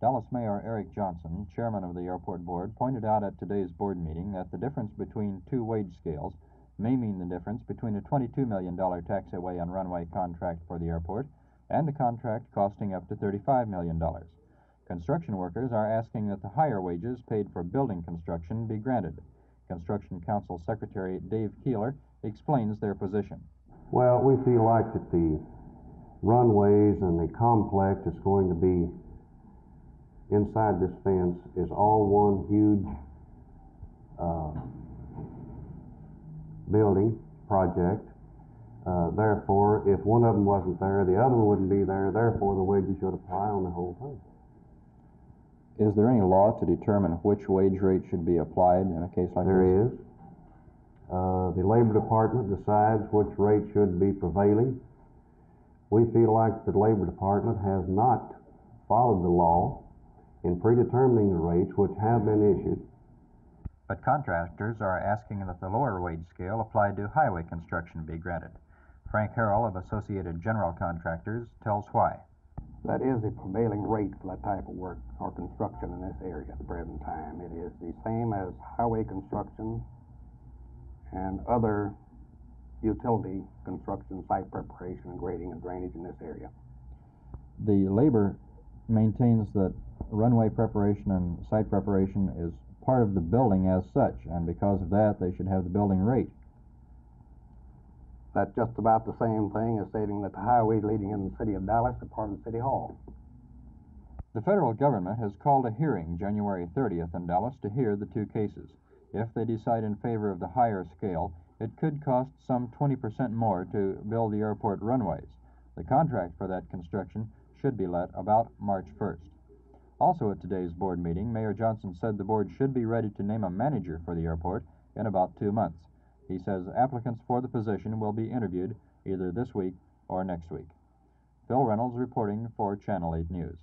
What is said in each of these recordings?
Dallas Mayor Erik Jonsson, chairman of the airport board, pointed out at today's board meeting that the difference between two wage scales may mean the difference between a $22 million taxiway and runway contract for the airport and a contract costing up to $35 million. Construction workers are asking that the higher wages paid for building construction be granted. Construction Council Secretary Dave Keeler explains their position. Well, we feel like that the runways and the complex that's going to be inside this fence is all one huge uh, building project. Uh, therefore, if one of them wasn't there, the other one wouldn't be there. Therefore, the wages should apply on the whole thing. Is there any law to determine which wage rate should be applied in a case like There this? is. Uh, the Labor Department decides which rate should be prevailing. We feel like the Labor Department has not followed the law in predetermining the rates which have been issued. But contractors are asking that the lower wage scale applied to highway construction be granted. Frank Harrell of Associated General Contractors tells why. That is the prevailing rate for that type of work or construction in this area at the present time. It is the same as highway construction and other utility construction, site preparation and grading and drainage in this area. The labor maintains that runway preparation and site preparation is part of the building as such, and because of that, they should have the building rate. That's just about the same thing as stating that the highways leading in the city of Dallas are part of city hall. The federal government has called a hearing January 30th in Dallas to hear the two cases. If they decide in favor of the higher scale, it could cost some 20% more to build the airport runways. The contract for that construction should be let about March 1st. Also at today's board meeting, Mayor Jonsson said the board should be ready to name a manager for the airport in about two months. He says applicants for the position will be interviewed either this week or next week. Phil Reynolds reporting for Channel 8 News.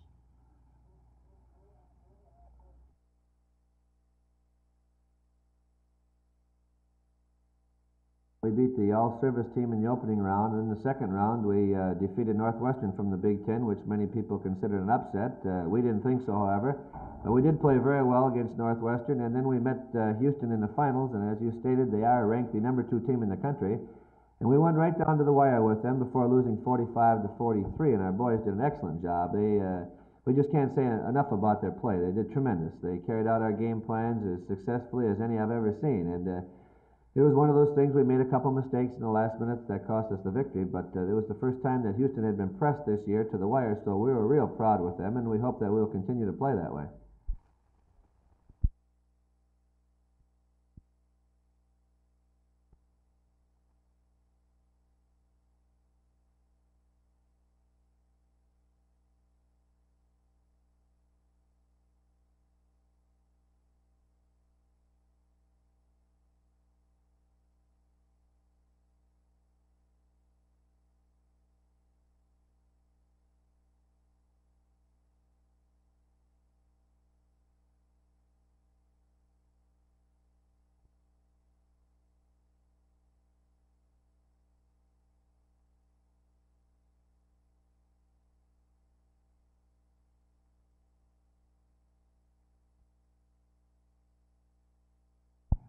We beat the all-service team in the opening round, in the second round, we uh, defeated Northwestern from the Big Ten, which many people considered an upset. Uh, we didn't think so, however. But we did play very well against Northwestern, and then we met uh, Houston in the finals, and as you stated, they are ranked the number two team in the country. And we went right down to the wire with them before losing 45 to 43, and our boys did an excellent job. They, uh, we just can't say enough about their play. They did tremendous. They carried out our game plans as successfully as any I've ever seen, and uh, it was one of those things we made a couple mistakes in the last minutes that cost us the victory, but uh, it was the first time that Houston had been pressed this year to the wire, so we were real proud with them, and we hope that we'll continue to play that way.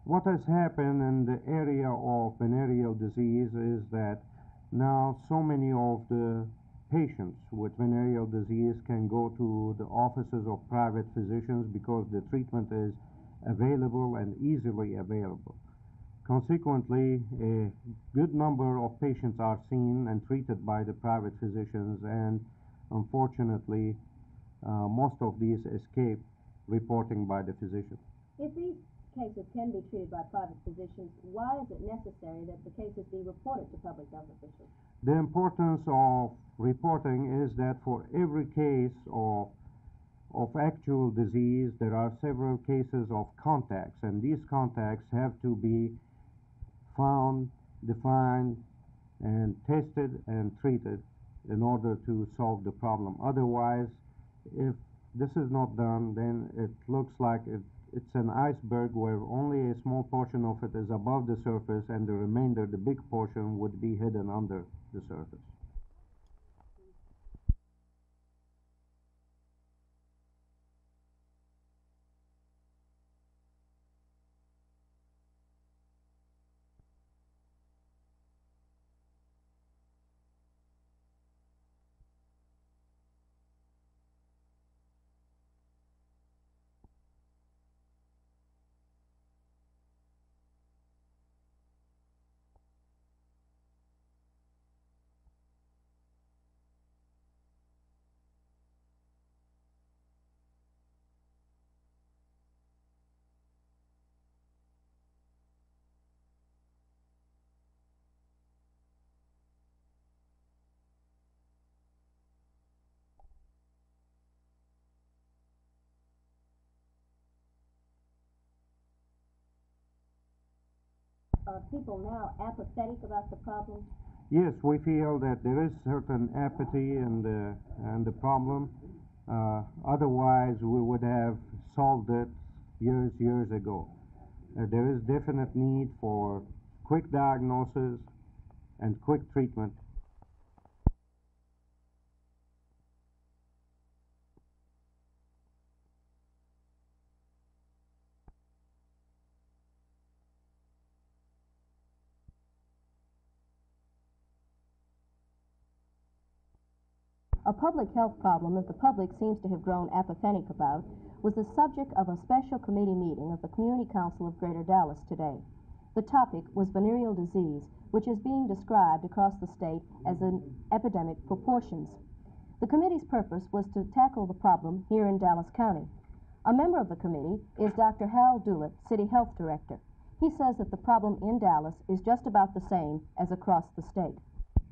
What has happened in the area of venereal disease is that now so many of the patients with venereal disease can go to the offices of private physicians because the treatment is available and easily available. Consequently, a good number of patients are seen and treated by the private physicians, and unfortunately, uh, most of these escape reporting by the physician. If these cases can be treated by private physicians, why is it necessary that the cases be reported to public health officials? The importance of reporting is that for every case of of actual disease, there are several cases of contacts, and these contacts have to be found, defined, and tested and treated in order to solve the problem. Otherwise, if this is not done, then it looks like it, it's an iceberg where only a small portion of it is above the surface and the remainder, the big portion, would be hidden under the surface. Are people now apathetic about the problem? Yes, we feel that there is certain apathy and the, in the problem. Uh, otherwise, we would have solved it years, years ago. Uh, there is definite need for quick diagnosis and quick treatment. A public health problem that the public seems to have grown apathetic about was the subject of a special committee meeting of the Community Council of Greater Dallas today. The topic was venereal disease, which is being described across the state as an epidemic proportions. The committee's purpose was to tackle the problem here in Dallas County. A member of the committee is Dr. Hal Dewlett, City Health Director. He says that the problem in Dallas is just about the same as across the state.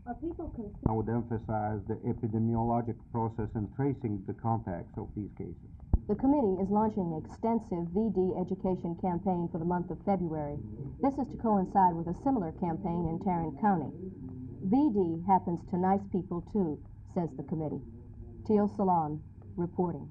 Are people concerned? I would emphasize the epidemiologic process in tracing the contacts of these cases. The committee is launching an extensive VD education campaign for the month of February. This is to coincide with a similar campaign in Tarrant County. VD happens to nice people too, says the committee. Teal Salon, reporting.